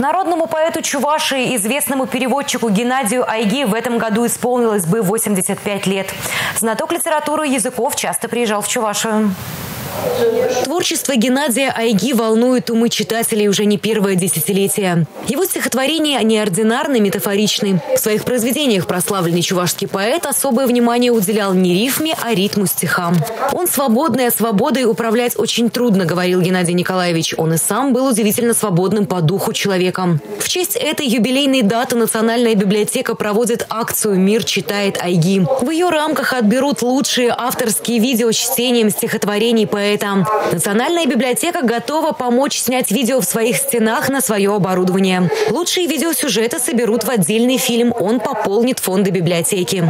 Народному поэту Чувашии, известному переводчику Геннадию Айги в этом году исполнилось бы 85 лет. Знаток литературы языков часто приезжал в Чувашию. Творчество Геннадия Айги волнует умы читателей уже не первое десятилетие. Его стихотворения неординарны, метафоричны. В своих произведениях прославленный чувашский поэт особое внимание уделял не рифме, а ритму стихам. Он свободный, а свободой управлять очень трудно, говорил Геннадий Николаевич. Он и сам был удивительно свободным по духу человеком. В честь этой юбилейной даты Национальная библиотека проводит акцию «Мир читает Айги». В ее рамках отберут лучшие авторские видео чтением стихотворений поэта поэта. Национальная библиотека готова помочь снять видео в своих стенах на свое оборудование. Лучшие видеосюжеты соберут в отдельный фильм. Он пополнит фонды библиотеки.